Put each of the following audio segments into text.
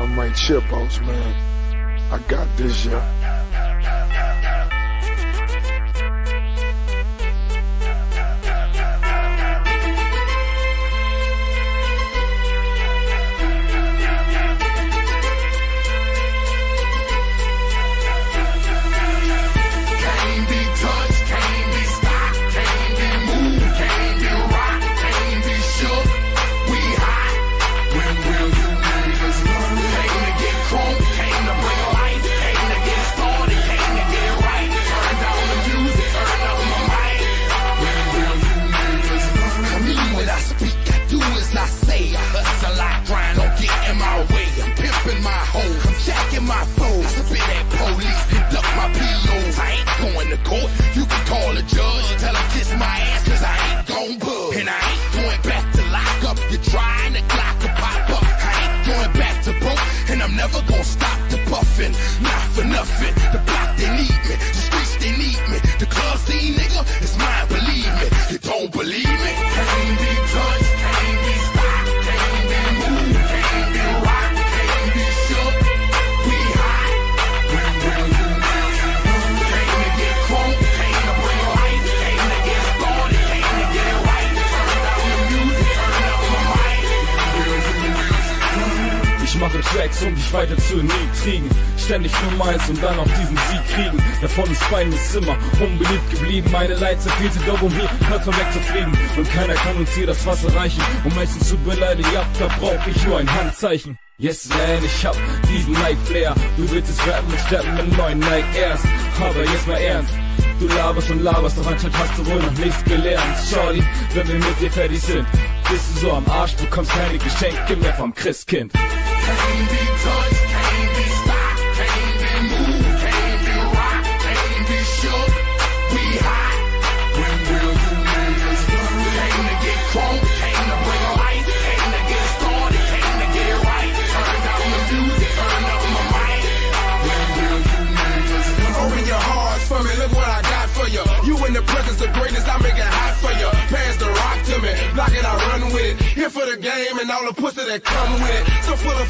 I'm right chipos, man. I got this, yeah. I'm never gonna stop the puffin'. Not for nothing. The block, they need me. Ich mache Tracks, um dich weiter zu erniedrigen. Ständig Nummer eins und dann auch diesen Sieg kriegen. Der von uns beiden ist immer unbeliebt geblieben. Meine Leiter viel zu dope, um hier Körper wegzufliegen. Und keiner kann uns hier das Wasser reichen. Um Menschen zu beleidigen, ja, da brauch ich nur ein Handzeichen. Yes, man, ich hab diesen Nike-Flair. Du willst es rappen und steppen mit neuen Nike Airs. Aber jetzt mal ernst. Du laberst und laberst, doch anscheinend hast du wohl noch nichts gelernt. Charlie, wenn wir mit dir fertig sind, bist du so am Arsch, bekommst keine Geschenke mehr vom Christkind. Game and all the pussy that come with it. So full of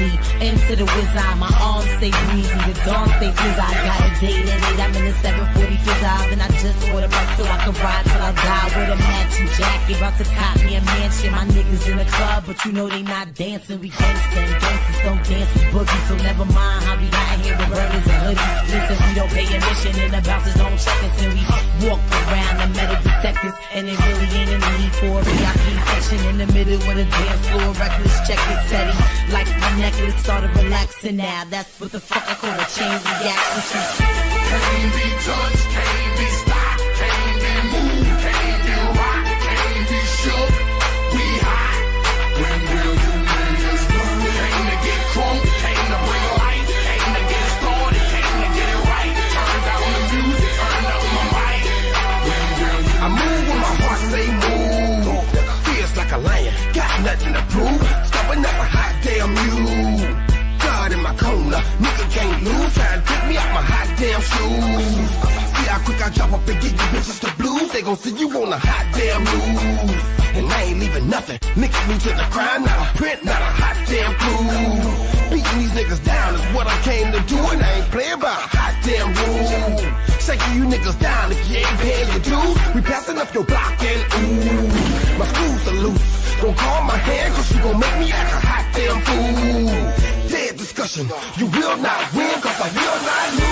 The easy, M to the wizard. My arms stay breezy, the dawn stay fizz. I got a date at 8, I'm in the 740 fizz and I just ordered a bike so I can ride till I die with a matching jacket. About to cop me a mansion. My niggas in the club, but you know they not dancing. We gangsta and gangsters don't dance with boogie, so never mind how we got here with burners and hoodies. Listen, we don't pay admission and the bouncers don't check us and we walk around the metal detectors and it really ain't a need for a VIP section in the middle of the dance floor. Reckless check it Teddy. like my necklace started relaxing now. That's what the fuck I call a chain reaction. Can't be touched, can't be stopped, corner, nigga can't lose. Trying to take me out my hot damn shoes. See how quick I drop up and get you bitches the blues. They gon' see you on a hot damn move. And I ain't leaving nothing. Niggas new to the crime, not a print, not a hot damn clue. Beating these niggas down is what I came to do, and I ain't playing by a hot damn rule. Shaking you niggas down if you ain't paying your dues. We passing up your block and ooh, my screws are loose. Don't call my hand, cause you gon' make me act a hot damn fool. Discussion, you will not win, cause I will not lose.